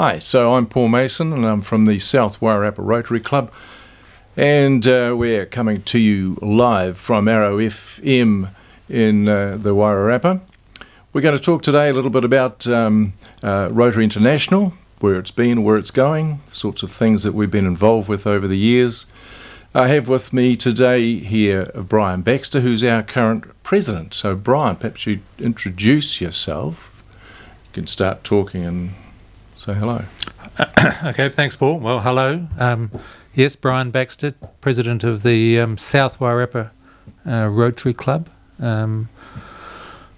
Hi, so I'm Paul Mason and I'm from the South Wairarapa Rotary Club and uh, we're coming to you live from Arrow FM in uh, the Wairarapa. We're going to talk today a little bit about um, uh, Rotary International, where it's been, where it's going, the sorts of things that we've been involved with over the years. I have with me today here Brian Baxter, who's our current president. So, Brian, perhaps you introduce yourself. You can start talking and say hello. okay, thanks, Paul. Well, hello. Um, yes, Brian Baxter, president of the um, South Wairarapa uh, Rotary Club. Um,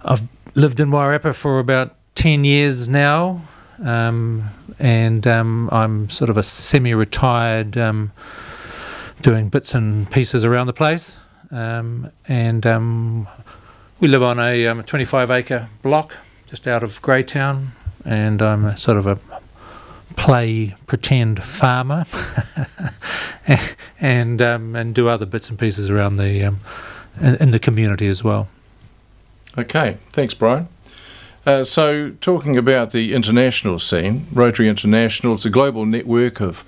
I've lived in Wairarapa for about 10 years now, um, and um, I'm sort of a semi retired, um, doing bits and pieces around the place. and we live on a 25 acre block just out of Greytown, and I'm sort of a play pretend farmer and um, and do other bits and pieces around the um, in, the community as well. Okay, thanks, Brian. Uh, so, talking about the international scene, Rotary International is a global network of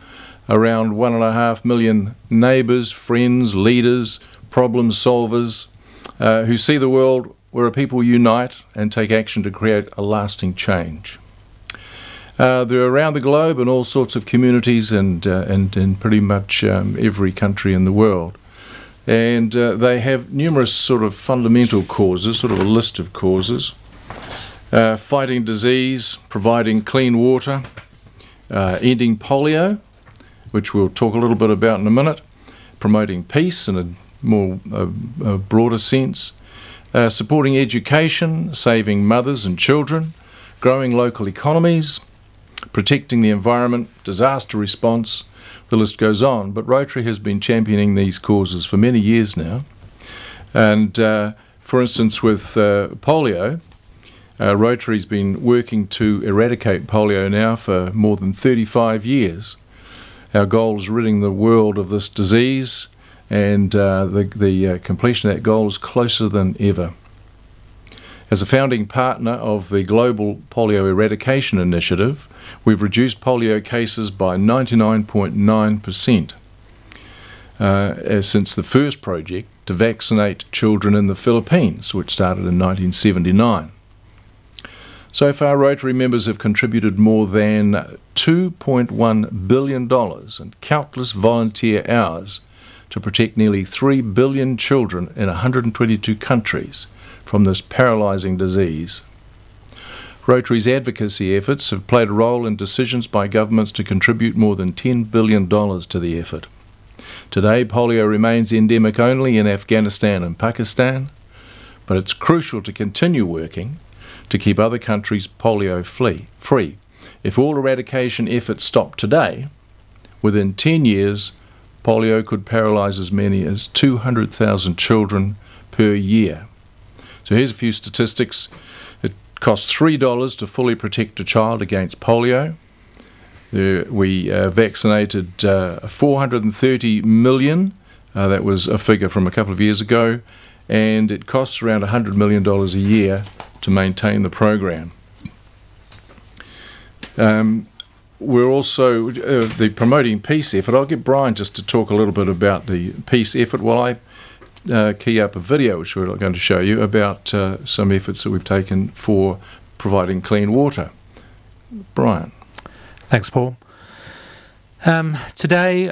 around one and a half million neighbours, friends, leaders, problem solvers uh, who see the world where people unite and take action to create a lasting change. Uh, they're around the globe in all sorts of communities and, uh, and in pretty much um, every country in the world. And uh, they have numerous sort of fundamental causes, sort of a list of causes. Uh, fighting disease, providing clean water, uh, ending polio, which we'll talk a little bit about in a minute, promoting peace in a more a broader sense, uh, supporting education, saving mothers and children, growing local economies, protecting the environment, disaster response, the list goes on. But Rotary has been championing these causes for many years now. And uh, for instance, with uh, polio, uh, Rotary's been working to eradicate polio now for more than 35 years. Our goal is ridding the world of this disease, and uh, the, the uh, completion of that goal is closer than ever. As a founding partner of the Global Polio Eradication Initiative, we've reduced polio cases by 99.9% uh, since the first project to vaccinate children in the Philippines, which started in 1979. So far, Rotary members have contributed more than $2.1 billion and countless volunteer hours to protect nearly 3 billion children in 122 countries from this paralysing disease. Rotary's advocacy efforts have played a role in decisions by governments to contribute more than $10 billion to the effort. Today, polio remains endemic only in Afghanistan and Pakistan, but it's crucial to continue working to keep other countries polio free. If all eradication efforts stop today, within 10 years, polio could paralyse as many as 200,000 children per year. So here's a few statistics. Costs $3 to fully protect a child against polio. We uh, vaccinated uh, 430 million. Uh, that was a figure from a couple of years ago. And it costs around $100 million a year to maintain the program. Um, we're also uh, the promoting peace effort. I'll get Brian just to talk a little bit about the peace effort while I uh, key up a video which we're going to show you about uh, some efforts that we've taken for providing clean water. Brian. Thanks, Paul. Um, today,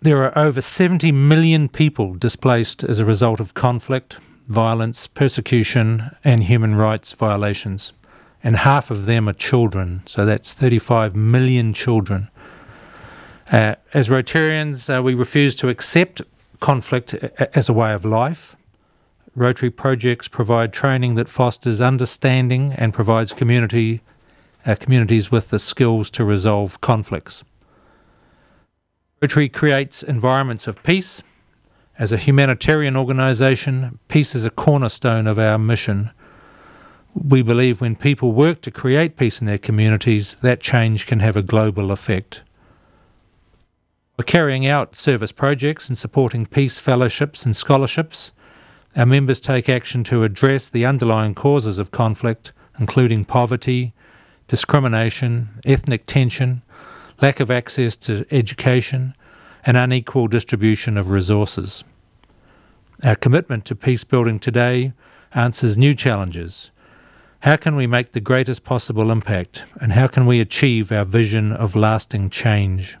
there are over 70 million people displaced as a result of conflict, violence, persecution, and human rights violations. And half of them are children, so that's 35 million children. Uh, as Rotarians, uh, we refuse to accept conflict as a way of life. Rotary projects provide training that fosters understanding and provides community, uh, communities with the skills to resolve conflicts. Rotary creates environments of peace. As a humanitarian organisation, peace is a cornerstone of our mission. We believe when people work to create peace in their communities, that change can have a global effect. We're carrying out service projects and supporting peace fellowships and scholarships. Our members take action to address the underlying causes of conflict, including poverty, discrimination, ethnic tension, lack of access to education, and unequal distribution of resources. Our commitment to peace building today answers new challenges. How can we make the greatest possible impact, and how can we achieve our vision of lasting change?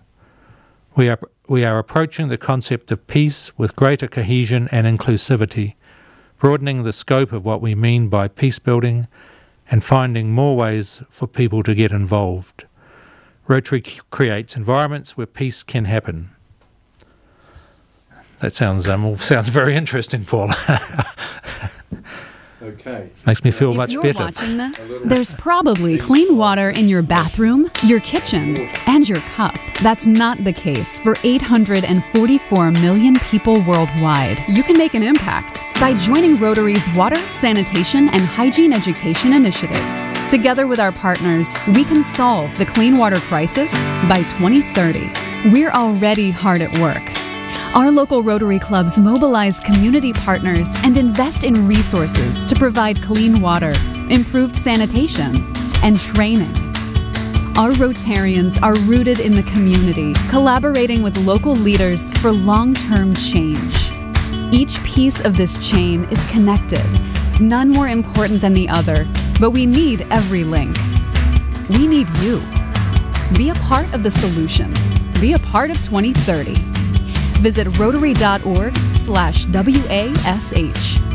We are, we are approaching the concept of peace with greater cohesion and inclusivity, broadening the scope of what we mean by peace building and finding more ways for people to get involved. Rotary creates environments where peace can happen. That sounds um, sounds very interesting, Paul. Okay. Makes me feel If much you're better. watching this, there's probably clean water in your bathroom, your kitchen, and your cup. That's not the case for 844 million people worldwide. You can make an impact by joining Rotary's Water, Sanitation, and Hygiene Education Initiative. Together with our partners, we can solve the clean water crisis by 2030. We're already hard at work. Our local Rotary clubs mobilize community partners and invest in resources to provide clean water, improved sanitation, and training. Our Rotarians are rooted in the community, collaborating with local leaders for long term change. Each piece of this chain is connected, none more important than the other, but we need every link. We need you. Be a part of the solution. Be a part of 2030 visit rotary.org slash wash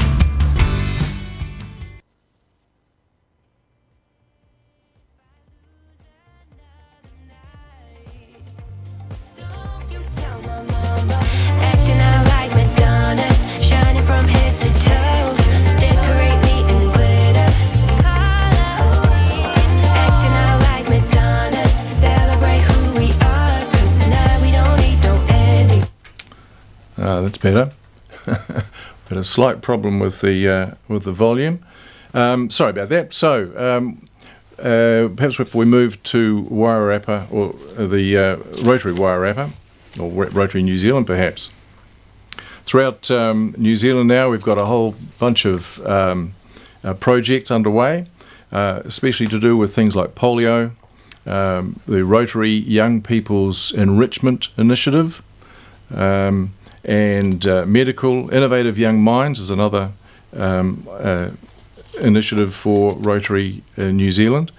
Better. but a slight problem with the uh, with the volume. Um, sorry about that. So um, uh, perhaps if we move to Wairarapa or the uh, Rotary Wairarapa or Rotary New Zealand, perhaps. Throughout um, New Zealand now, we've got a whole bunch of um, uh, projects underway, uh, especially to do with things like polio, um, the Rotary Young People's Enrichment Initiative, um, and uh, medical innovative young minds is another um, uh, initiative for Rotary uh, New Zealand.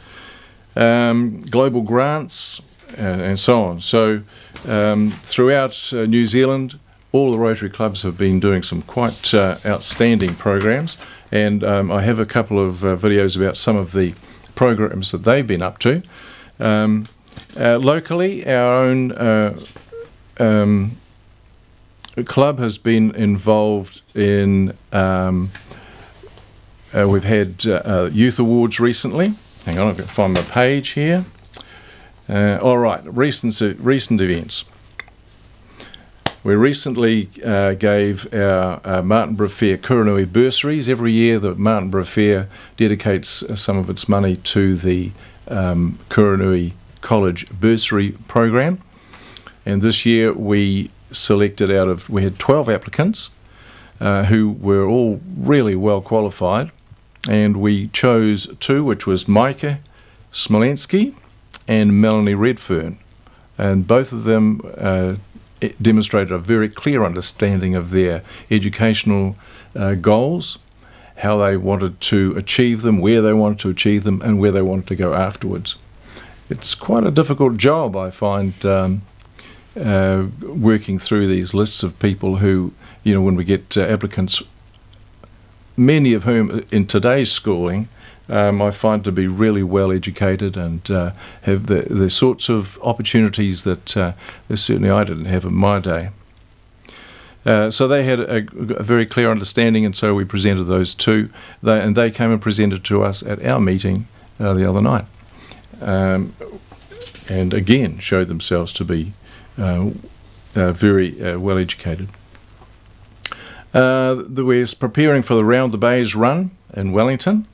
Um, global grants uh, and so on. So um, throughout uh, New Zealand, all the Rotary clubs have been doing some quite outstanding programs, and um, I have a couple of videos about some of the programs that they've been up to. Um, locally, our own um, club has been involved in. Um, uh, we've had uh, uh, youth awards recently. Hang on, I've got to find my page here. Uh, all right, recent recent events. We recently uh, gave our uh, Martinborough Fair Kuranui bursaries. Every year, the Martinborough Fair dedicates some of its money to the um, College bursary program. And this year, we selected out of we had 12 applicants uh, who were all really well qualified, and we chose two, which was Micah Smolensky and Melanie Redfern, and both of them uh, demonstrated a very clear understanding of their educational uh, goals, how they wanted to achieve them, where they wanted to achieve them, and where they wanted to go afterwards. It's quite a difficult job, I find. Um, uh, working through these lists of people who, you know, when we get uh, applicants, many of whom in today's schooling, um, I find to be really well educated and uh, have the, the sorts of opportunities that, uh, certainly I didn't have in my day. Uh, so they had a, a very clear understanding, and so we presented those two, they, and they came and presented to us at our meeting uh, the other night, um, and again showed themselves to be very uh, well educated. Uh, we're preparing for the Round the Bays run in Wellington,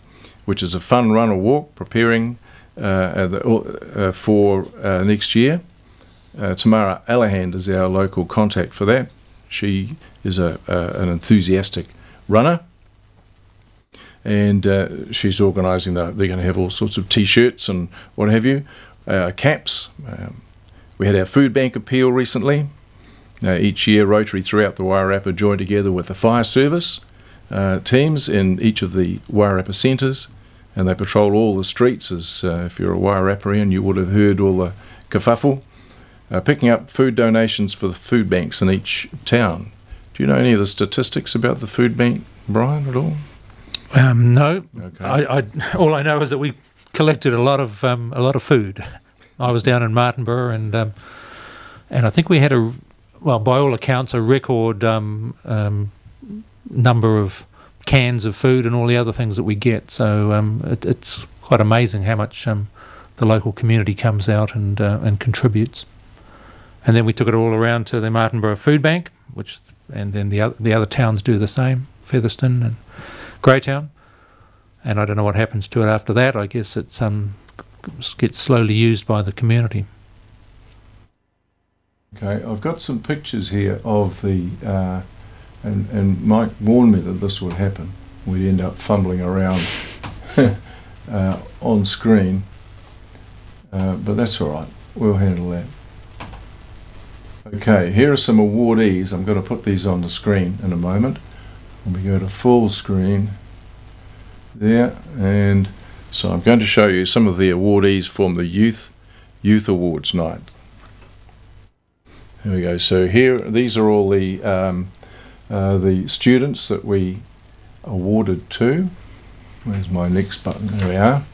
which is a fun run or walk, preparing uh, uh, uh, for uh, next year. Uh, Tamara Allahand is our local contact for that. She is a, uh, an enthusiastic runner. and uh, she's organising. The, they're going to have all sorts of T-shirts and what have you, uh, caps. Um, we had our food bank appeal recently. Uh, each year, Rotary throughout the Wairarapa join together with the fire service uh, teams in each of the Wairarapa centres, and they patrol all the streets. As uh, if you're a Wairarapian, you would have heard all the kerfuffle, uh, picking up food donations for the food banks in each town. Do you know any of the statistics about the food bank, Brian, at all? Um, no, Okay. I, I, all I know is that we collected a lot of um, a lot of food. I was down in Martinborough, and um, and I think we had a well, by all accounts, a record um, um, number of cans of food and all the other things that we get. So um, it, it's quite amazing how much um, the local community comes out and uh, and contributes. And then we took it all around to the Martinborough Food Bank, which and then the other, the other towns do the same, Featherston and Greytown. And I don't know what happens to it after that. I guess it's um gets slowly used by the community. Okay, I've got some pictures here of the, uh, and, and Mike warned me that this would happen. We'd end up fumbling around uh, on screen, uh, but that's all right. We'll handle that. Okay, here are some awardees. I'm going to put these on the screen in a moment. When we go to full screen, there, and so I'm going to show you some of the awardees from the Youth Youth Awards night. There we go. So here, these are all the um, uh, the students that we awarded to. Where's my next button? There we are.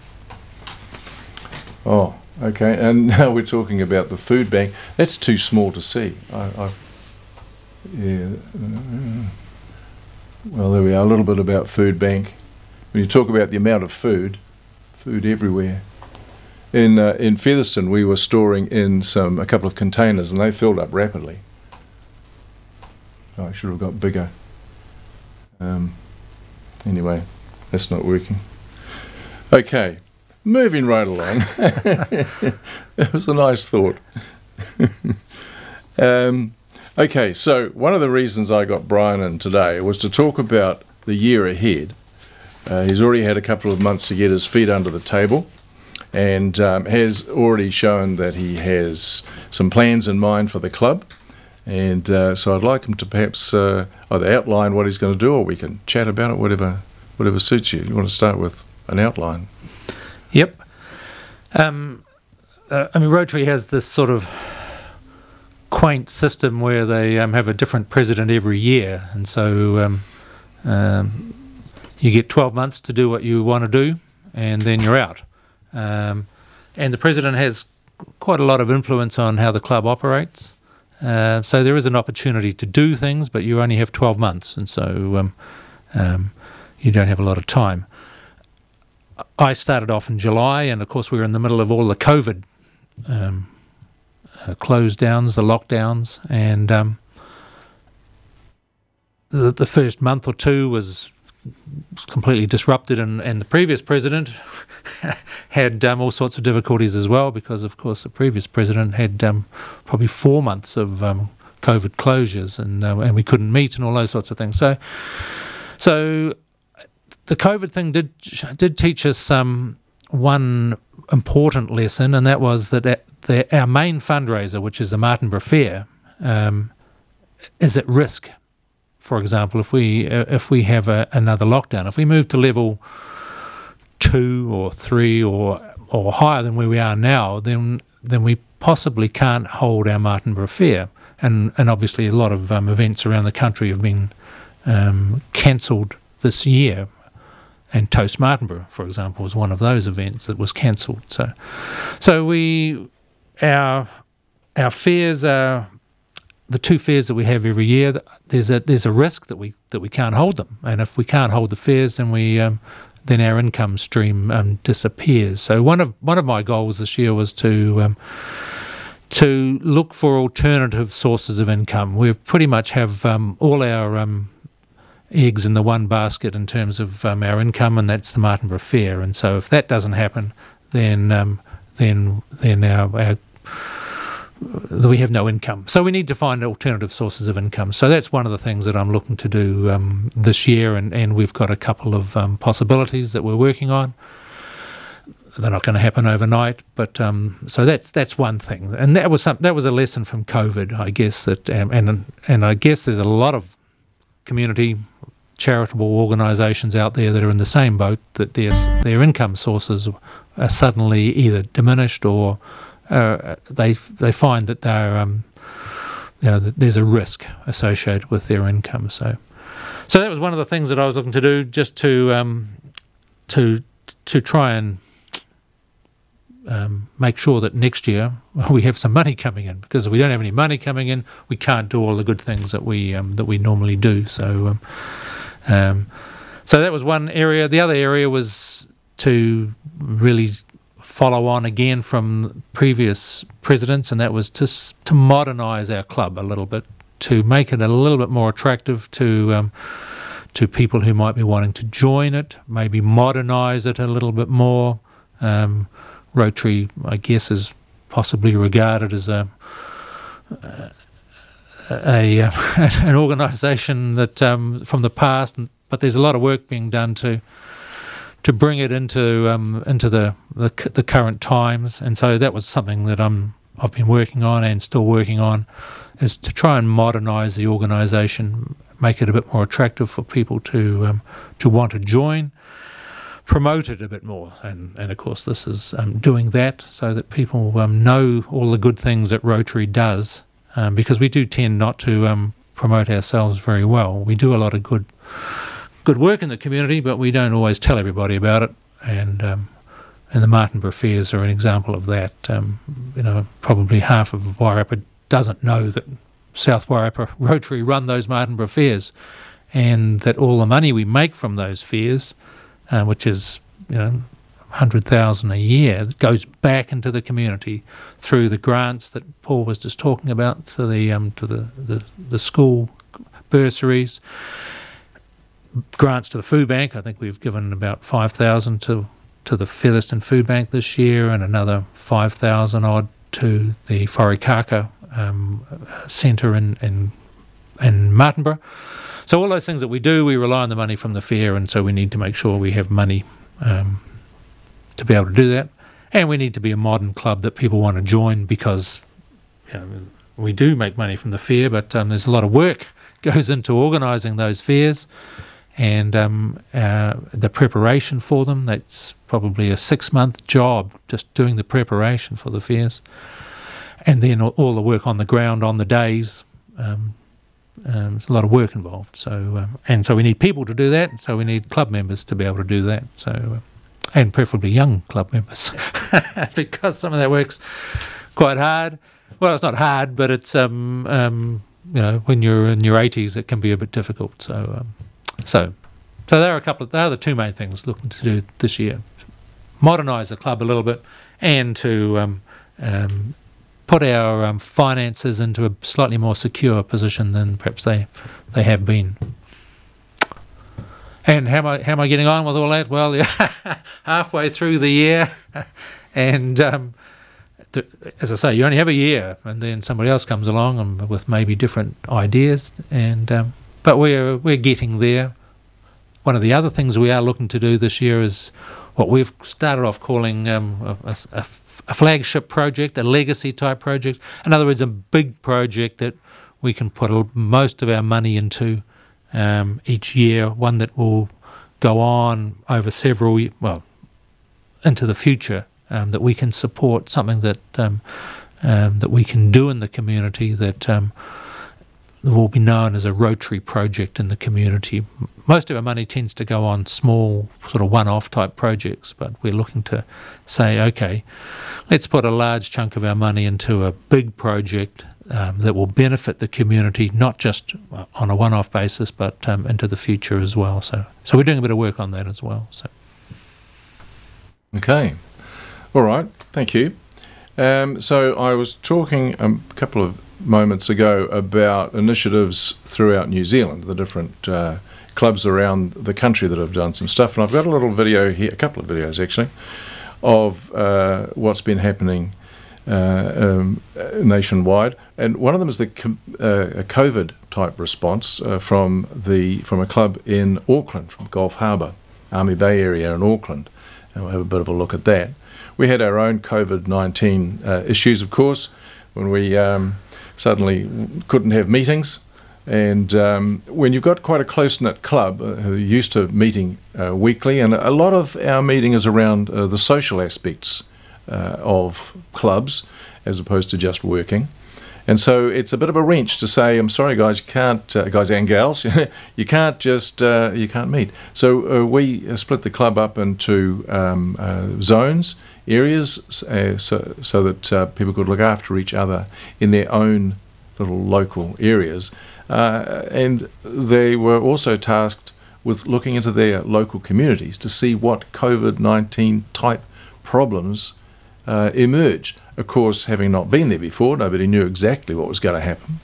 Oh, okay. And now we're talking about the food bank. That's too small to see. I, I yeah. uh, Well, there we are. A little bit about food bank. When you talk about the amount of food, food everywhere. In uh, in Featherston, we were storing in some a couple of containers, and they filled up rapidly. Oh, I should have got bigger. Um, anyway, that's not working. Okay, moving right along. it was a nice thought. um, okay, so one of the reasons I got Brian in today was to talk about the year ahead. Uh, he's already had a couple of months to get his feet under the table and um, has already shown that he has some plans in mind for the club. And uh, so I'd like him to perhaps uh, either outline what he's going to do, or we can chat about it, whatever whatever suits you. You want to start with an outline? Yep. Um, uh, I mean, Rotary has this sort of quaint system where they um, have a different president every year, and so um, um, you get 12 months to do what you want to do, and then you're out. Um, and the president has quite a lot of influence on how the club operates. Uh, so there is an opportunity to do things, but you only have 12 months, and so um, um, you don't have a lot of time. I started off in July, and of course, we were in the middle of all the COVID um, uh, close downs, the lockdowns, and um, the, the first month or two was completely disrupted, and, and the previous president had um, all sorts of difficulties as well, because of course the previous president had um, probably four months of um, COVID closures, and uh, and we couldn't meet, and all those sorts of things. So, so the COVID thing did did teach us um, one important lesson, and that was that at the, our main fundraiser, which is the Martinborough Fair, um, is at risk. For example, if we uh, if we have a, another lockdown, if we move to level two or three or or higher than where we are now, then then we possibly can't hold our Martinborough Fair, and and obviously a lot of um, events around the country have been um, cancelled this year. And Toast Martinborough, for example, was one of those events that was cancelled. So, so we our our fairs are the two fairs that we have every year. There's a there's a risk that we that we can't hold them, and if we can't hold the fairs, then we um, then our income stream um, disappears. So one of one of my goals this year was to um, to look for alternative sources of income. We pretty much have um, all our um, eggs in the one basket in terms of um, our income, and that's the Martinborough Fair. And so if that doesn't happen, then then then our, our we have no income. So we need to find alternative sources of income. So that's one of the things that I'm looking to do um, this year, and, and we've got a couple of um, possibilities that we're working on. They're not going to happen overnight, but um, so that's that's one thing, and that was some, that was a lesson from COVID, I guess. That um, and and I guess there's a lot of community charitable organisations out there that are in the same boat that their their income sources are suddenly either diminished or uh, they they find that they're um, you know that there's a risk associated with their income. So so that was one of the things that I was looking to do, just to um, to to try and um, make sure that next year we have some money coming in because if we don't have any money coming in, we can't do all the good things that we um, that we normally do. So, um, um, so that was one area. The other area was to really follow on again from previous presidents, and that was to to modernise our club a little bit, to make it a little bit more attractive to um, to people who might be wanting to join it, maybe modernise it a little bit more. Um, Rotary, I guess, is possibly regarded as a a, a an organisation that um, from the past, but there's a lot of work being done to to bring it into um, into the, the the current times, and so that was something that I'm I've been working on and still working on, is to try and modernise the organisation, make it a bit more attractive for people to um, to want to join promote it a bit more. And, and of course, this is um, doing that so that people um, know all the good things that Rotary does, um, because we do tend not to um, promote ourselves very well. We do a lot of good good work in the community, but we don't always tell everybody about it. And um, and the Martinborough Fairs are an example of that. Um, you know, probably half of Wairarapa doesn't know that South Wairarapa Rotary run those Martinborough Fairs, and that all the money we make from those fairs uh, which is you know hundred thousand a year goes back into the community through the grants that Paul was just talking about to the um, to the, the, the school bursaries, grants to the food bank. I think we've given about five thousand to to the Featherston Food Bank this year, and another five thousand odd to the Wharekaka um, centre in in in Martinborough. So all those things that we do, we rely on the money from the fair, and so we need to make sure we have money um, to be able to do that. And we need to be a modern club that people want to join because you know, we do make money from the fair, but um, there's a lot of work goes into organising those fairs and um, uh, the preparation for them. That's probably a six-month job just doing the preparation for the fairs, and then all, the work on the ground on the days. Um, um, there's a lot of work involved. So, um, and so we need people to do that. So we need club members to be able to do that. So, uh, and preferably young club members, because some of that work's quite hard. Well, it's not hard, but it's um, you know when you're in your 80s, it can be a bit difficult. So, so, so there are a couple of there are the two main things looking to do this year: modernise the club a little bit, and to um, um, put our um, finances into a slightly more secure position than perhaps they they have been. And how am I how am I getting on with all that? Well, yeah, halfway through the year, and um, as I say, you only have a year, and then somebody else comes along and with maybe different ideas, and um, but we're we're getting there. One of the other things we are looking to do this year is what we've started off calling um, a, a, a flagship project, a legacy type project. In other words, a big project that we can put most of our money into um, each year, one that will go on over several, well, into the future, um, that we can support, something that um, um, that we can do in the community that um, will be known as a Rotary project in the community. Most of our money tends to go on small, sort of one-off type projects, but we're looking to say, okay, let's put a large chunk of our money into a big project um, that will benefit the community, not just uh, on a one-off basis, but um, into the future as well. So, so we're doing a bit of work on that as well. So, Okay. All right. Thank you. Um, so I was talking a couple of moments ago about initiatives throughout New Zealand, the different uh, clubs around the country that have done some stuff, and I've got a little video here, a couple of videos actually, of uh, what's been happening uh, um, nationwide, and one of them is the uh, a COVID type response uh, from the from a club in Auckland, from Gulf Harbour, Army Bay area in Auckland, and we'll have a bit of a look at that. We had our own COVID nineteen uh, issues, of course, when we um, suddenly couldn't have meetings. And um, when you've got quite a close knit club uh, used to meeting uh, weekly, and a lot of our meeting is around uh, the social aspects uh, of clubs as opposed to just working. And so it's a bit of a wrench to say, I'm sorry, guys, you can't, uh, guys and gals, you can't just, uh, you can't meet. So uh, we uh, split the club up into um, uh, zones, areas, uh, so, so that people could look after each other in their own little local areas. And they were also tasked with looking into their local communities to see what COVID 19 type problems emerged. Of course, having not been there before, nobody knew exactly what was going to happen.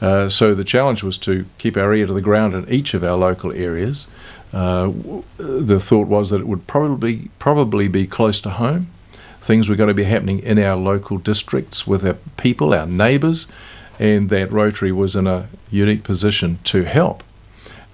Uh, so the challenge was to keep our ear to the ground in each of our local areas. Uh, the thought was that it would probably probably be close to home. Things were going to be happening in our local districts with our people, our neighbours, and that Rotary was in a unique position to help.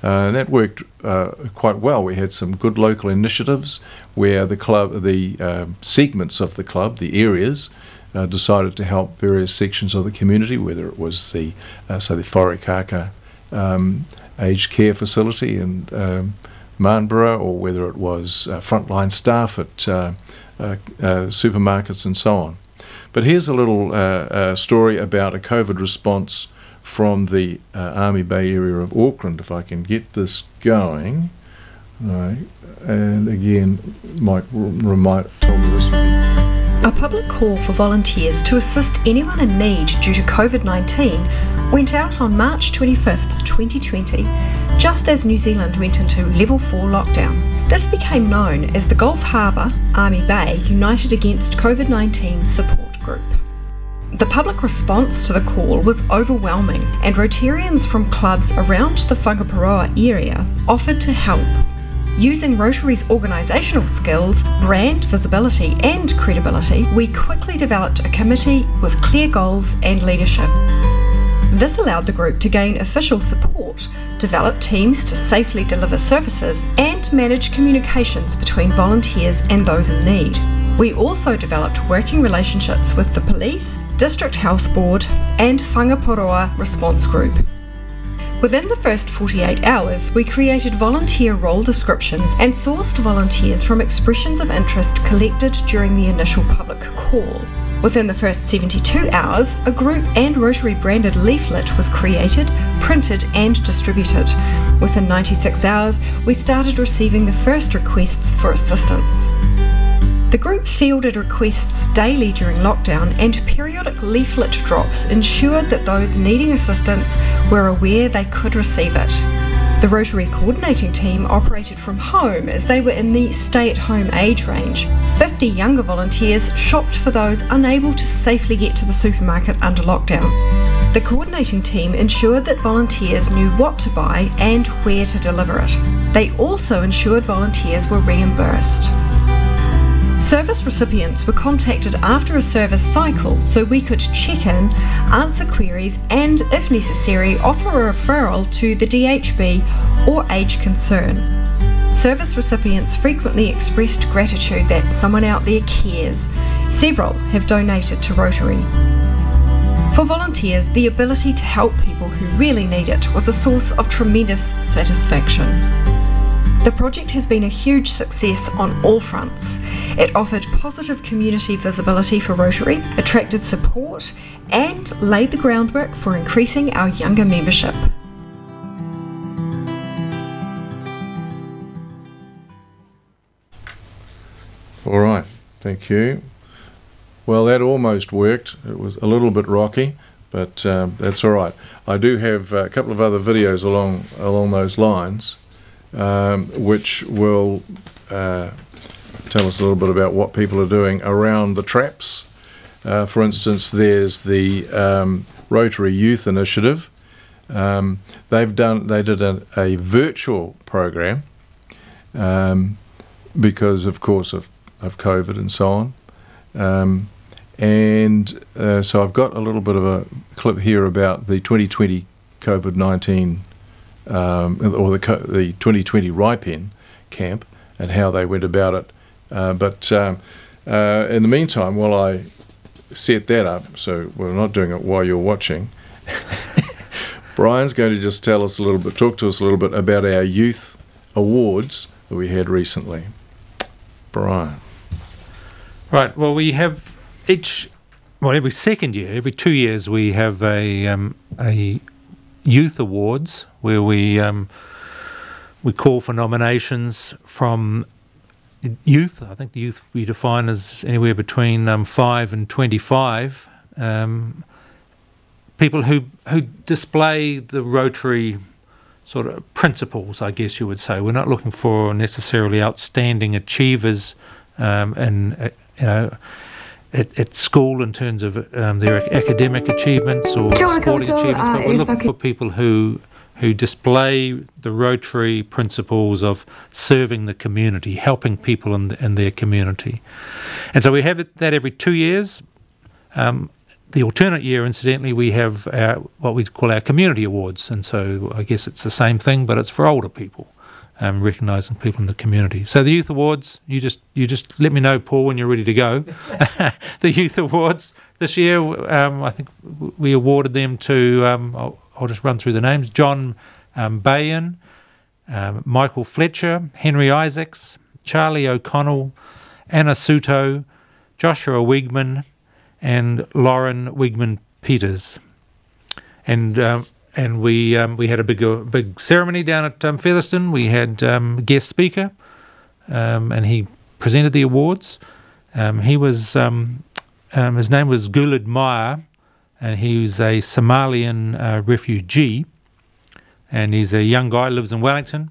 Uh, that worked uh, quite well. We had some good local initiatives where the club, the um segments of the club, the areas, uh, decided to help various sections of the community, whether it was the, uh, say, the Wharekaka um, aged care facility in um, Martinborough, or whether it was uh, frontline staff at uh, uh, uh, supermarkets and so on. But here's a little uh, uh, story about a COVID response from the uh, Army Bay area of Auckland, if I can get this going. Right. And again, Mike remind, told me this A public call for volunteers to assist anyone in need due to COVID 19 went out on March 25th, 2020, just as New Zealand went into level 4 lockdown. This became known as the Gulf Harbour Army Bay United Against COVID 19 Support Group. The public response to the call was overwhelming, and Rotarians from clubs around the Whangaparoa area offered to help. Using Rotary's organisational skills, brand visibility, and credibility, we quickly developed a committee with clear goals and leadership. This allowed the group to gain official support, develop teams to safely deliver services, and manage communications between volunteers and those in need. We also developed working relationships with the police, District Health Board, and Whangaparoa Response Group. Within the first 48 hours, we created volunteer role descriptions and sourced volunteers from expressions of interest collected during the initial public call. Within the first 72 hours, a group and Rotary branded leaflet was created, printed, and distributed. Within 96 hours, we started receiving the first requests for assistance. The group fielded requests daily during lockdown, and periodic leaflet drops ensured that those needing assistance were aware they could receive it. The Rotary coordinating team operated from home as they were in the stay at home age range. 50 younger volunteers shopped for those unable to safely get to the supermarket under lockdown. The coordinating team ensured that volunteers knew what to buy and where to deliver it. They also ensured volunteers were reimbursed. Service recipients were contacted after a service cycle so we could check in, answer queries, and, if necessary, offer a referral to the DHB or age concern. Service recipients frequently expressed gratitude that someone out there cares. Several have donated to Rotary. For volunteers, the ability to help people who really need it was a source of tremendous satisfaction. The project has been a huge success on all fronts. It offered positive community visibility for Rotary, attracted support, and laid the groundwork for increasing our younger membership. All right, thank you. Well, that almost worked. It was a little bit rocky, but um, that's all right. I do have a couple of other videos along along those lines, um, which will uh, tell us a little bit about what people are doing around the traps. Uh, for instance, there's the um, Rotary Youth Initiative. Um, they've done they did a, a virtual program um, because, of course, of of COVID and so on. Um, And uh, so I've got a little bit of a clip here about the 2020 COVID 19 um, or the, the 2020 RYPEN camp and how they went about it. Uh, but um, uh, in the meantime, while I set that up, so we're not doing it while you're watching, Brian's going to just tell us a little bit, talk to us a little bit about our youth awards that we had recently. Brian. Right. Well, we have each, well, every second year, every two years, we have a um, a youth awards where we um, we call for nominations from youth. I think the youth we define as anywhere between um, five and twenty-five. Um, people who who display the Rotary sort of principles, I guess you would say. We're not looking for necessarily outstanding achievers um, and uh, you know at, at school in terms of um, their academic achievements or sporting achievements, uh, but we're looking for people who who display the Rotary principles of serving the community, helping people in, in their community. And so we have it, that every two years. Um, the alternate year, incidentally, we have our, what we call our community awards, and so I guess it's the same thing, but it's for older people, um, recognising people in the community. So the youth awards, you just you just let me know, Paul, when you're ready to go. the youth awards this year, um, I think we awarded them to. Um, I'll, I'll just run through the names: John um, Bayan, um, Michael Fletcher, Henry Isaacs, Charlie O'Connell, Anna Suto, Joshua Wigman, and Lauren Wigman Peters. And um, and we um, we had a big uh, big ceremony down at um, Featherston. We had um, guest speaker, um, and he presented the awards. Um, he was um, his name was Guled Mire, and he was a Somalian uh, refugee, and he's a young guy lives in Wellington,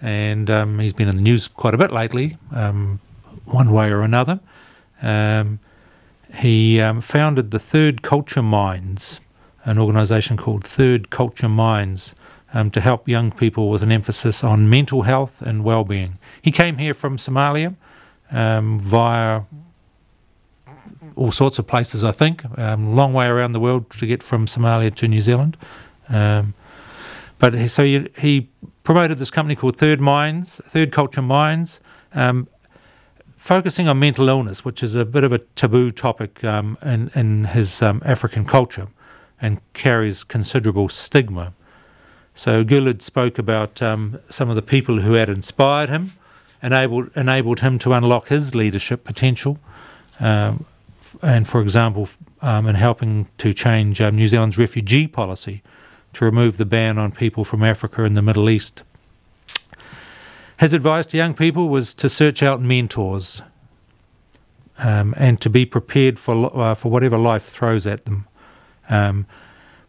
and he's been in the news quite a bit lately, one way or another. He founded the Third Culture Minds, an organisation called Third Culture Minds, um, to help young people with an emphasis on mental health and well-being. He came here from Somalia um, via all sorts of places, I think, um, long way around the world to get from Somalia to New Zealand. Um, but he, so he, he promoted this company called Third Minds, Third Culture Minds, um, focusing on mental illness, which is a bit of a taboo topic um, in, in his African culture and carries considerable stigma. So Guled spoke about um, some of the people who had inspired him, enabled enabled him to unlock his leadership potential, um, and for example, um, in helping to change um, New Zealand's refugee policy to remove the ban on people from Africa and the Middle East. His advice to young people was to search out mentors um, and to be prepared for uh, for whatever life throws at them, um,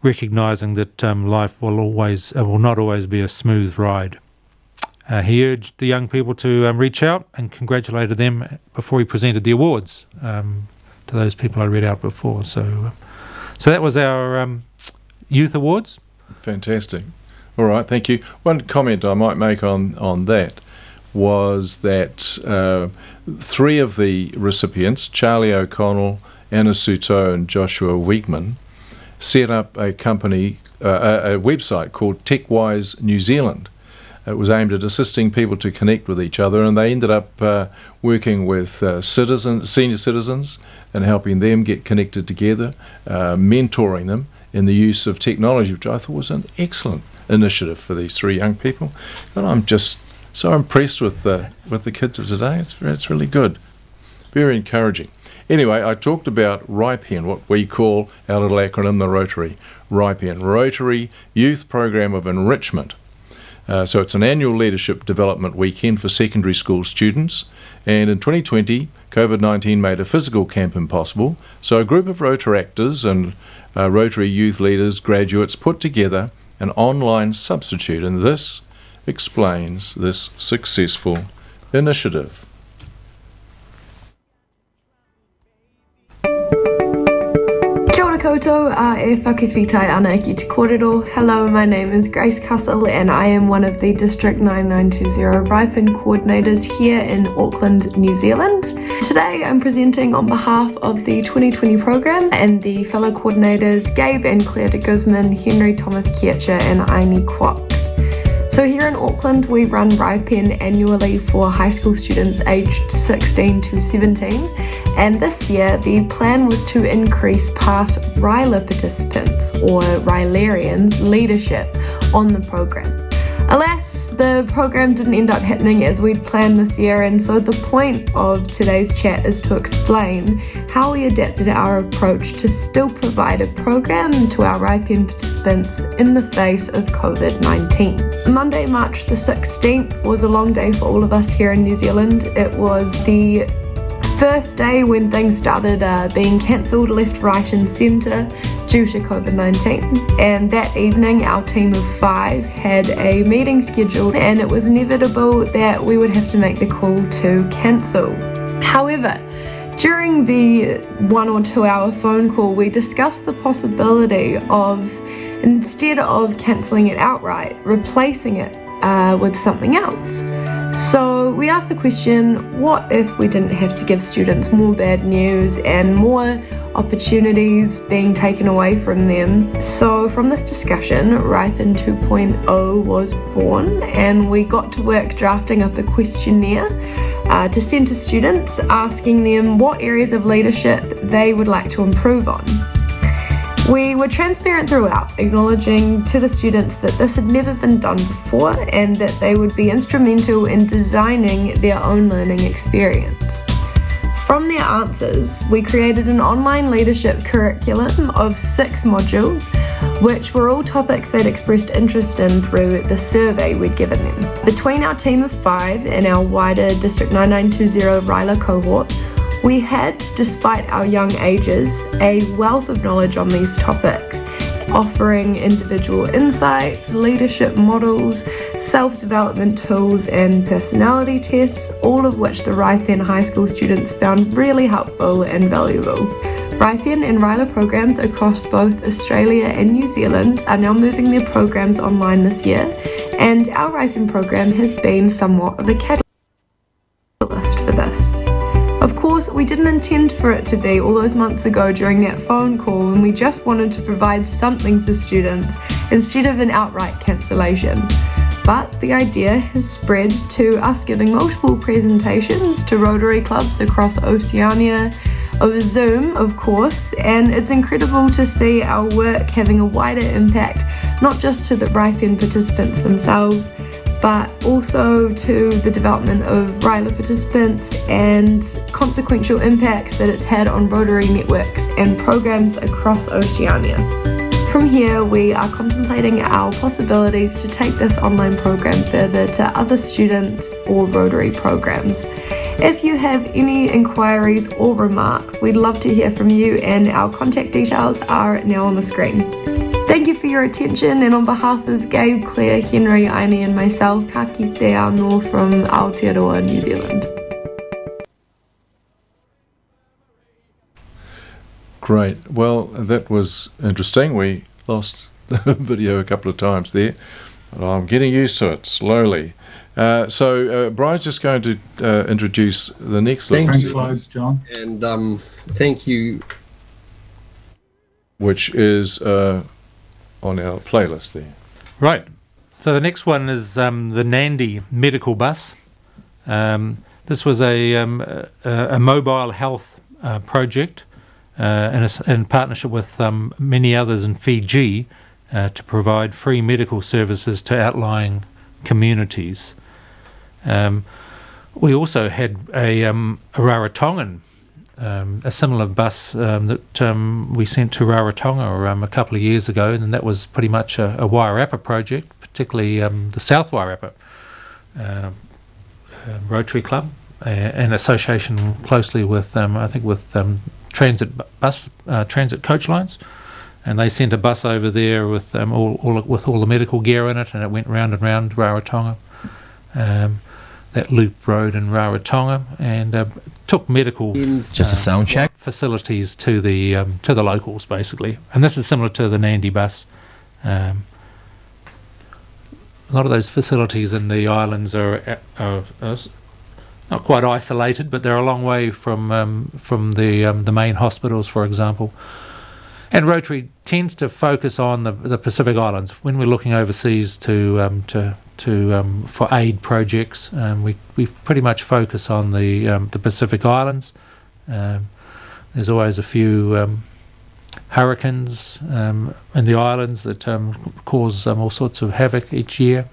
recognizing that um, life will always uh, will not always be a smooth ride. Uh, he urged the young people to um, reach out and congratulated them before he presented the awards um, to those people I read out before. So, uh, so that was our um, youth awards. Fantastic. All right, thank you. One comment I might make on, on that was that uh, three of the recipients, Charlie O'Connell, Anna Suto, and Joshua Weekman, set up a company, uh, a, a website called TechWise New Zealand. It was aimed at assisting people to connect with each other, and they ended up uh, working with uh, citizens, senior citizens, and helping them get connected together, uh, mentoring them in the use of technology, which I thought was an excellent initiative for these three young people. And I'm just so impressed with the with the kids of today. It's it's really good, very encouraging. Anyway, I talked about RYPEN, what we call our little acronym, the Rotary RYPEN, Rotary Youth Program of Enrichment. Uh, so it's an annual leadership development weekend for secondary school students. And in 2020, COVID 19 made a physical camp impossible. So a group of Rotaractors and uh, Rotary youth leaders, graduates, put together an online substitute. And this explains this successful initiative. Uh, ana ki te kōrero. Hello, my name is Grace Castle and I am one of the District 9920 RYPEN coordinators here in Auckland, New Zealand. Today I'm presenting on behalf of the 2020 program and the fellow coordinators Gabe and Claire de Guzman, Henry Thomas Kircher, and Aini Kwok. So here in Auckland, we run RYPEN annually for high school students aged 16 to 17. And this year, the plan was to increase past RYLA participants or RYLArians leadership on the program. Alas, the program didn't end up happening as we'd planned this year, and so the point of today's chat is to explain how we adapted our approach to still provide a program to our RYPEN participants in the face of COVID 19. Monday, March the 16th, was a long day for all of us here in New Zealand. It was the first day when things started uh, being cancelled left, right, and centre due to COVID 19. And that evening, our team of five had a meeting scheduled, and it was inevitable that we would have to make the call to cancel. However, during the one or two hour phone call, we discussed the possibility of, instead of cancelling it outright, replacing it uh, with something else. So we asked the question what if we didn't have to give students more bad news and more opportunities being taken away from them? So, from this discussion, RYPEN 2.0 was born, and we got to work drafting up a questionnaire uh, to send to students asking them what areas of leadership they would like to improve on. We were transparent throughout, acknowledging to the students that this had never been done before and that they would be instrumental in designing their own learning experience. From their answers, we created an online leadership curriculum of six modules, which were all topics they'd expressed interest in through the survey we'd given them. Between our team of five and our wider District 9920 RYLA cohort, we had, despite our young ages, a wealth of knowledge on these topics, offering individual insights, leadership models, self development tools, and personality tests, all of which the RYPEN high school students found really helpful and valuable. RYPEN and RYLA programs across both Australia and New Zealand are now moving their programs online this year, and our RYPEN program has been somewhat of a catalyst course, we didn't intend for it to be all those months ago during that phone call when we just wanted to provide something for students instead of an outright cancellation. But the idea has spread to us giving multiple presentations to Rotary clubs across Oceania, over Zoom, of course, and it's incredible to see our work having a wider impact, not just to the RYPEN participants themselves, but also to the development of RYLA participants and consequential impacts that it's had on Rotary networks and programs across Oceania. From here, we are contemplating our possibilities to take this online program further to other students or Rotary programs. If you have any inquiries or remarks, we'd love to hear from you, and our contact details are now on the screen. Thank you for your attention, and on behalf of Gabe, Claire, Henry, Aini, and myself, ka kite anō from Aotearoa, New Zealand. Great. Well, that was interesting. We lost the video a couple of times there, but I'm getting used to it slowly. Uh, so, uh, Brian's just going to uh, introduce the next little Thanks, segment, loads, John. And um, thank you. which is uh, on our playlist there. Right. So the next one is um, the Nandi medical bus. Um, this was a, um, a, a mobile health uh, project uh, in, a in partnership with um, many others in Fiji uh, to provide free medical services to outlying communities. Um, we also had a, um, a Rarotongan um, a similar bus um, that um, we sent to Rarotonga um, a couple of years ago, and that was pretty much a, a Wairarapa project, particularly um, the South Wairarapa uh, uh, Rotary Club, uh, in association closely with, um, I think, with um, Tranzit bus, uh, Tranzit coach lines. And they sent a bus over there with um, all, all with all the medical gear in it, and it went round and round Rarotonga. Um, that loop road in Rarotonga, and uh, took medical Just a sound check. facilities to the um, to the locals basically, and this is similar to the Nandi bus. Um, a lot of those facilities in the islands are, are, are not quite isolated, but they're a long way from um, from the um, the main hospitals, for example. And Rotary tends to focus on the, the Pacific Islands when we're looking overseas to um, to to um, for aid projects. Um, we we pretty much focus on the um, the Pacific Islands. Um, there's always a few um, hurricanes um, in the islands that cause all sorts of havoc each year.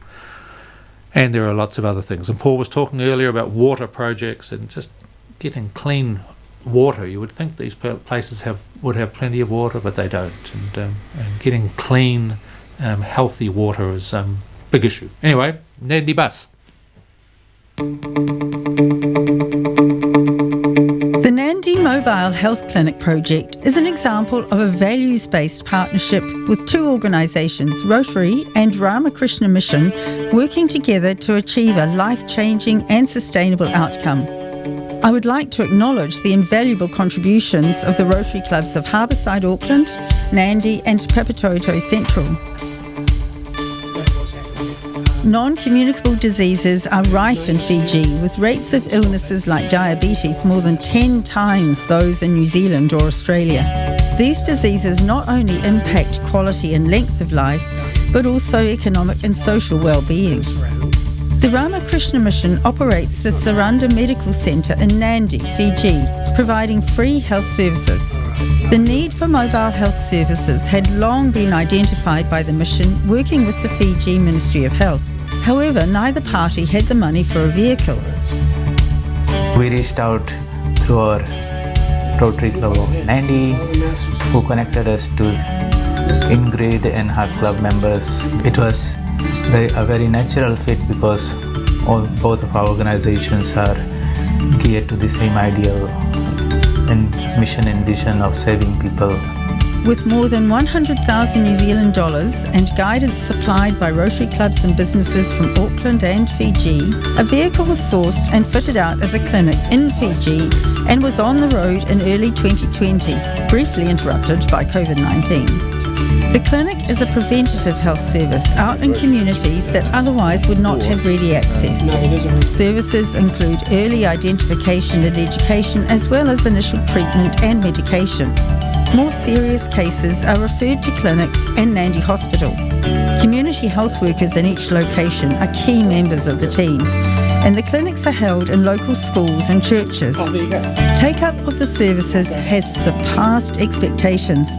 And there are lots of other things. And Paul was talking earlier about water projects and just getting clean water. You would think these places have would have plenty of water, but they don't. And, and getting clean, healthy water is big issue. Anyway, Nandi Bus. The Nandi Mobile Health Clinic project is an example of a values based partnership with two organisations, Rotary and Ramakrishna Mission, working together to achieve a life changing and sustainable outcome. I would like to acknowledge the invaluable contributions of the Rotary Clubs of Harbourside, Auckland, Nandi, and Papatoetoe Central. Non communicable diseases are rife in Fiji, with rates of illnesses like diabetes more than 10 times those in New Zealand or Australia. These diseases not only impact quality and length of life, but also economic and social well-being. The Ramakrishna Mission operates the Saranda Medical Centre in Nandi, Fiji, providing free health services. The need for mobile health services had long been identified by the mission working with the Fiji Ministry of Health. However, neither party had the money for a vehicle. We reached out through our Rotary Club of Nandi, who connected us to Ingrid and her club members. It was very, a very natural fit because all, both of our organizations are geared to the same ideal mission and vision of saving people With more than 100,000 New Zealand dollars and guidance supplied by Rotary clubs and businesses from Auckland and Fiji, a vehicle was sourced and fitted out as a clinic in Fiji and was on the road in early 2020, briefly interrupted by COVID 19. The clinic is a preventative health service out in communities that otherwise would not have ready access. Services include early identification and education as well as initial treatment and medication. More serious cases are referred to clinics and Nandi Hospital. Community health workers in each location are key members of the team, and the clinics are held in local schools and churches. Take up of the services has surpassed expectations.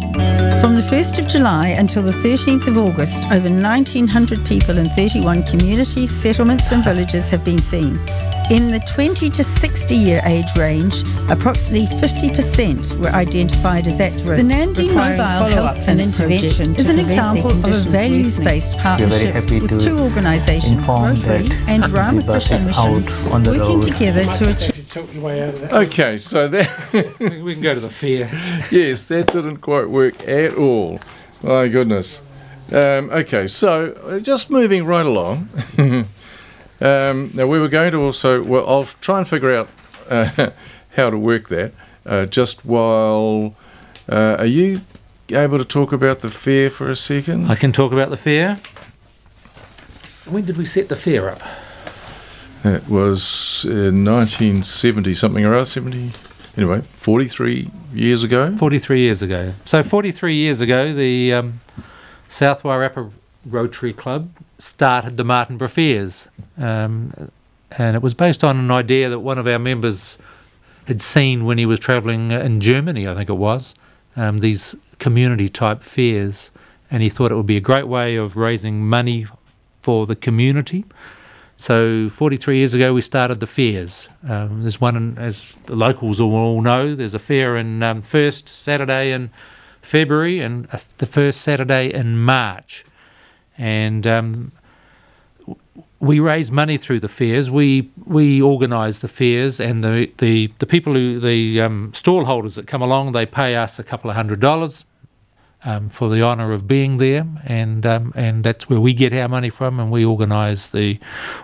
From the 1st of July until the 13th of August, over 1,900 people in 31 communities, settlements, and villages have been seen. In the 20 to 60 year age range, approximately 50% were identified as at risk. The Nandi Mobile Health and intervention is an example of a values based worsening. We are very partnership with two organisations, inform Rotary and the bus Ramakrishna is Mission, out on the working road. together to achieve. Okay, so that we can go to the fair. yes, that didn't quite work at all. My goodness. Um, okay, so uh, just moving right along. um, now we were going to also. Well, I'll try and figure out uh, how to work that. Uh, just while, uh, are you able to talk about the fair for a second? I can talk about the fair. When did we set the fair up? It was in 1970 something or other, 70. Anyway, 43 years ago. 43 years ago. So 43 years ago, the um, South Wairarapa Rotary Club started the Martinborough Fairs. Um, and it was based on an idea that one of our members had seen when he was travelling in Germany, I think it was, um, these community type fairs. And he thought it would be a great way of raising money for the community. So 43 years ago, we started the fairs. Um, there's one, in, as the locals all know, there's a fair in um, first Saturday in February and the first Saturday in March. And um, we raise money through the fairs. We we organise the fairs, and the, the, the people who the um, stall holders that come along, they pay us a couple of hundred dollars um, for the honour of being there, and um, and that's where we get our money from, and we organise the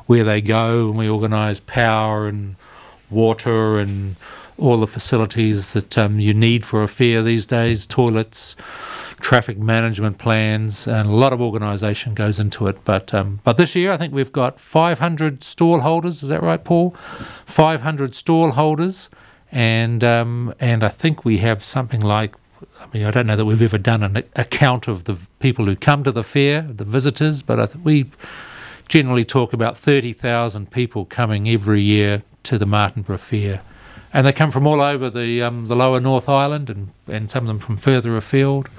where they go, and we organise power and water and all the facilities that um, you need for a fair these days, toilets, traffic management plans, and a lot of organisation goes into it. But um, but this year, I think we've got 500 stall holders. Is that right, Paul? 500 stall holders, and um, and I think we have something like. I mean, I don't know that we've ever done an account of the people who come to the fair, the visitors, but I we generally talk about 30,000 people coming every year to the Martinborough Fair. And they come from all over the um, the lower North Island and, and some of them from further afield.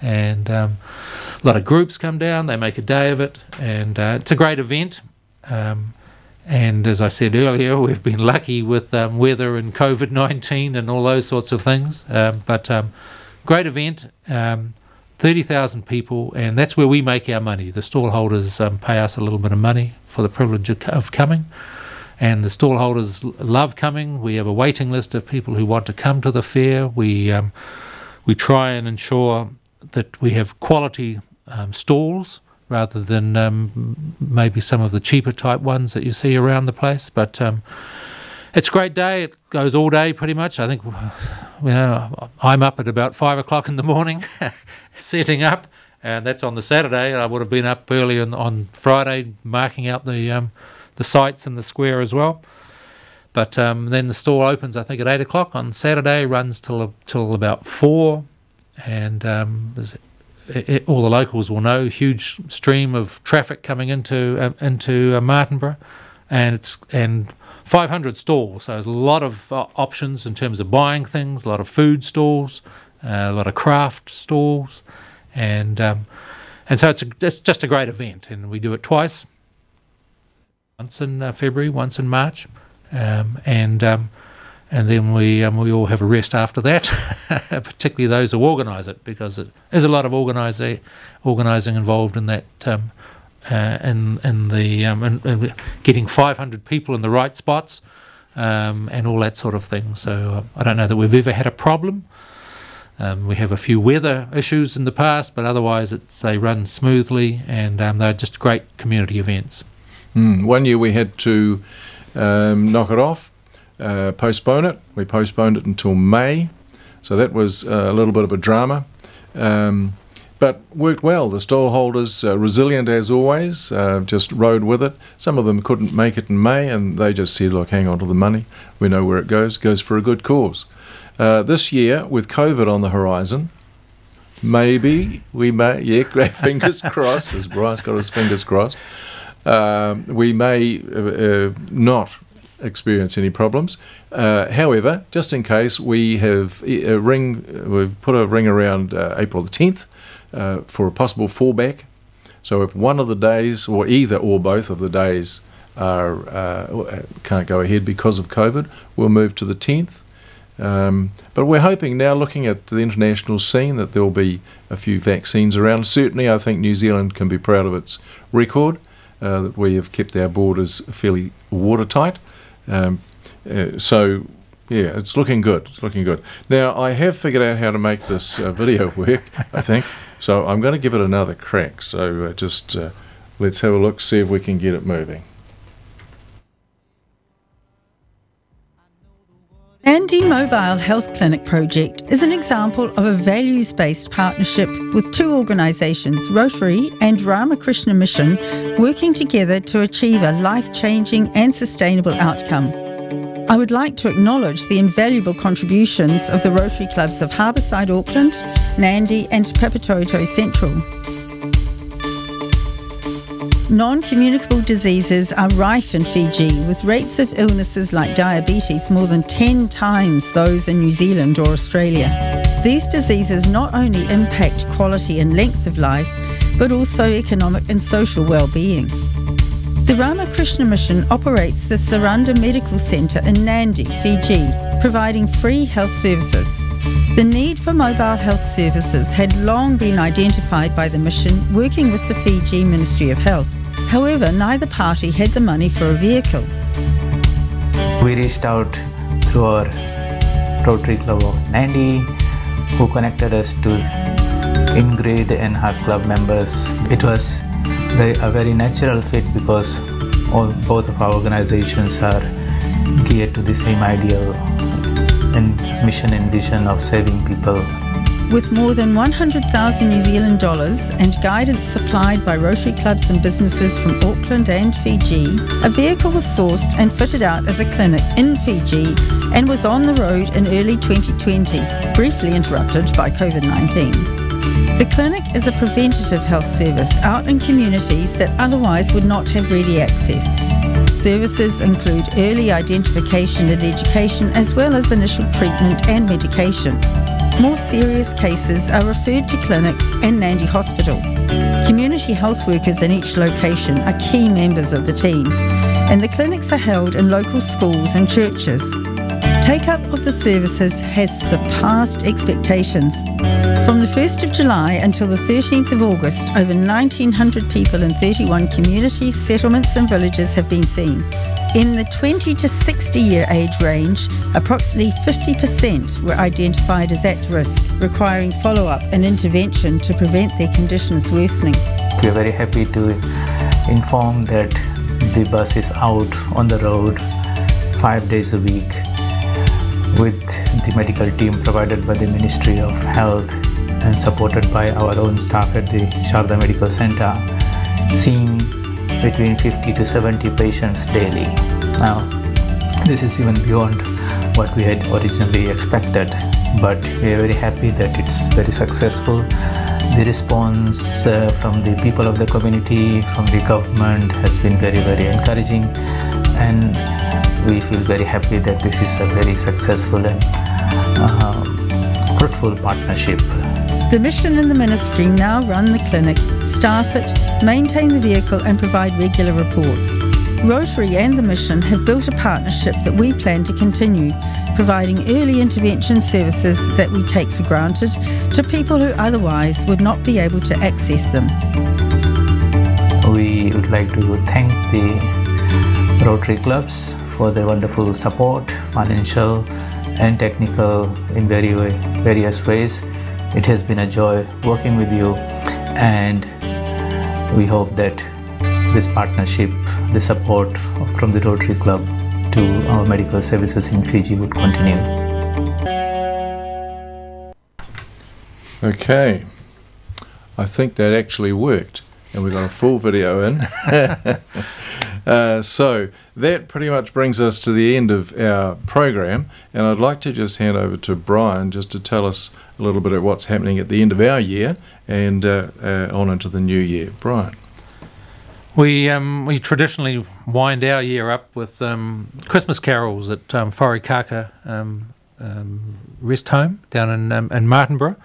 And um, a lot of groups come down, they make a day of it, and uh, it's a great event. Um, and as I said earlier, we've been lucky with um, weather and COVID 19 and all those sorts of things. Um, but um, great event. Um, 30,000 people, and that's where we make our money. The stallholders pay us a little bit of money for the privilege of, of coming, and the stallholders love coming. We have a waiting list of people who want to come to the fair. We we try and ensure that we have quality um, stalls rather than um, maybe some of the cheaper type ones that you see around the place. But um, it's a great day. It goes all day pretty much. I think, you know, I'm up at about five o'clock in the morning, setting up, and that's on the Saturday. I would have been up early on, on Friday, marking out the um, the sites in the square as well. But um, then the store opens, I think, at eight o'clock on Saturday. Runs till till about four, and um, it, it- all the locals will know huge stream of traffic coming into uh, into uh, Martinborough, and it's and 500 stalls. So there's a lot of uh, options in terms of buying things, a lot of food stalls, uh, a lot of craft stalls, and um, and so it's a, it's just a great event, and we do it twice. Once in uh, February, once in March, um, and um, and then we um, we all have a rest after that, particularly those who organise it, because it, there's a lot of organisa- organising involved in that. Um, uh, in in the um, in, in getting 500 people in the right spots, um, and all that sort of thing. So uh, I don't know that we've ever had a problem. Um, we have a few weather issues in the past, but otherwise it's they run smoothly, and um, they're just great community events. Mm, one year we had to um, knock it off, uh, postpone it. We postponed it until May, so that was uh, a little bit of a drama, um, but worked well. The stallholders, uh, resilient as always, uh, just rode with it. Some of them couldn't make it in May, and they just said, "Look, hang on to the money. We know where it goes. It goes for a good cause." Uh, this year, with COVID on the horizon, maybe we may, yeah, fingers crossed, as Bryce got his fingers crossed, um, we may uh, uh, not experience any problems. Uh, however, just in case, we have a ring, we've put a ring around uh, April the 10th uh, for a possible fallback. So if one of the days, or either or both of the days, are uh, can't go ahead because of COVID, we'll move to the 10th. Um, but we're hoping now, looking at the international scene, that there'll be a few vaccines around. Certainly, I think New Zealand can be proud of its record uh, that we have kept our borders fairly watertight. Um, uh, so, yeah, it's looking good. It's looking good. Now, I have figured out how to make this uh, video work, I think. So, I'm going to give it another crack. So, uh, just uh, let's have a look, see if we can get it moving. Andy Mobile Health Clinic project is an example of a values based partnership with two organisations, Rotary and Ramakrishna Mission, working together to achieve a life changing and sustainable outcome. I would like to acknowledge the invaluable contributions of the Rotary Clubs of Harbourside, Auckland, Nandi, and Papatoetoe Central. Non communicable diseases are rife in Fiji, with rates of illnesses like diabetes more than 10 times those in New Zealand or Australia. These diseases not only impact quality and length of life, but also economic and social well-being. The Ramakrishna Mission operates the Saranda Medical Centre in Nandi, Fiji, providing free health services. The need for mobile health services had long been identified by the mission working with the Fiji Ministry of Health. However, neither party had the money for a vehicle. We reached out through our Rotary Club of Nandi, who connected us to Ingrid and her club members. It was very, a very natural fit because all, both of our organizations are geared to the same ideal and mission and vision of saving people With more than 100,000 New Zealand dollars and guidance supplied by Rotary clubs and businesses from Auckland and Fiji, a vehicle was sourced and fitted out as a clinic in Fiji and was on the road in early 2020, briefly interrupted by COVID 19. The clinic is a preventative health service out in communities that otherwise would not have ready access. Services include early identification and education as well as initial treatment and medication. More serious cases are referred to clinics and Nandi Hospital. Community health workers in each location are key members of the team, and the clinics are held in local schools and churches. Take up of the services has surpassed expectations. From the 1st of July until the 13th of August, over 1,900 people in 31 communities, settlements, and villages have been seen. In the 20 to 60 year age range, approximately 50% were identified as at risk, requiring follow up and intervention to prevent their conditions worsening. We are very happy to inform that the bus is out on the road five days a week with the medical team provided by the Ministry of Health and supported by our own staff at the Sharda Medical Center, seeing between 50 to 70 patients daily. Now, this is even beyond what we had originally expected, but we are very happy that it's very successful. The response uh, from the people of the community, from the government, has been very, very encouraging, and we feel very happy that this is a very successful and uh, fruitful partnership. The mission and the ministry now run the clinic, staff it, maintain the vehicle, and provide regular reports. Rotary and the mission have built a partnership that we plan to continue, providing early intervention services that we take for granted to people who otherwise would not be able to access them. We would like to thank the Rotary clubs for their wonderful support, financial and technical in very various ways. It has been a joy working with you, and we hope that this partnership, the support from the Rotary Club to our medical services in Fiji would continue. Okay. I think that actually worked, and we got a full video in. uh, so that pretty much brings us to the end of our program, and I'd like to just hand over to Brian just to tell us a little bit of what's happening at the end of our year and uh, uh, on into the new year. Brian. We um, we traditionally wind our year up with um, Christmas carols at um, Wharekaka um, um, Rest Home down in um, in Martinborough.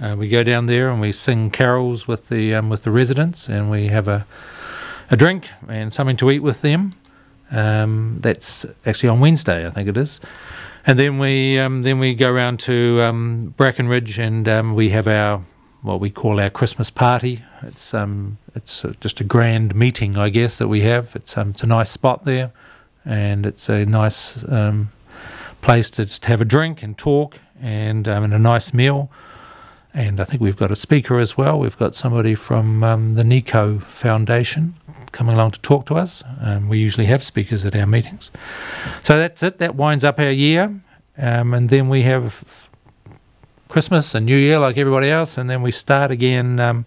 Uh, we go down there and we sing carols with the with the residents, and we have a a drink and something to eat with them. Um, that's actually on Wednesday, I think it is. And then we um, then we go around to um, Brackenridge and um, we have our what we call our Christmas party. It's um it's just a grand meeting, I guess, that we have. It's it's a nice spot there, and it's a nice place to just have a drink and talk and um, and a nice meal. And I think we've got a speaker as well. We've got somebody from um, the Nico Foundation coming along to talk to us. Um, we usually have speakers at our meetings. So that's it. That winds up our year. Um, and then we have Christmas and New Year like everybody else. And then we start again um,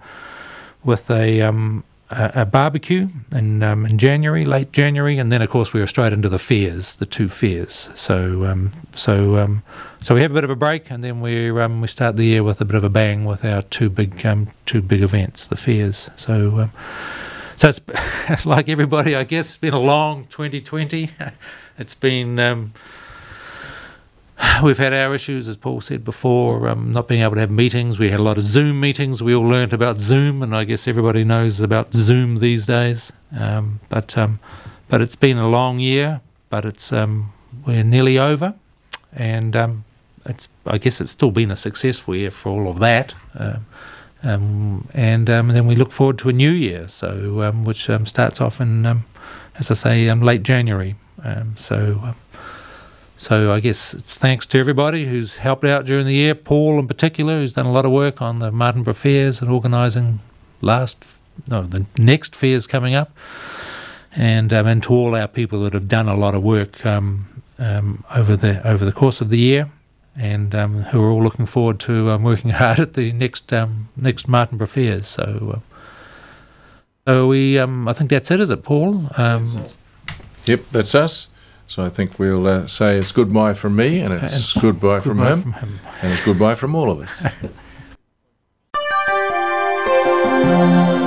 with a, um, a, a barbecue in, um, in January, late January. And then, of course, we are straight into the fairs, the two fairs. So, um, so, so we have a bit of a break, and then we we start the year with a bit of a bang with our two big two big events, the fairs. So. So it's like everybody, I guess. It's been a long 2020. It's been um, we've had our issues, as Paul said before, um, not being able to have meetings. We had a lot of Zoom meetings. We all learnt about Zoom, and I guess everybody knows about Zoom these days. Um, but um, but it's been a long year. But it's um, we're nearly over, and um, it's I guess it's still been a successful year for all of that. Uh, um, and um, then we look forward to a new year, so um, which um, starts off in, um, as I say, um, late January. So, so I guess it's thanks to everybody who's helped out during the year. Paul, in particular, who's done a lot of work on the Martinborough fairs and organising last, no, the next fairs coming up, and and to all our people that have done a lot of work over the over the course of the year. And um, who are all looking forward to um, working hard at the next um, next Martinborough Fairs. So, uh, so we, um, I think that's it, is it, Paul? Um, Yep, that's us. So I think we'll uh, say it's goodbye from me, and it's It's goodbye, from, goodbye him, from him. and it's goodbye from all of us.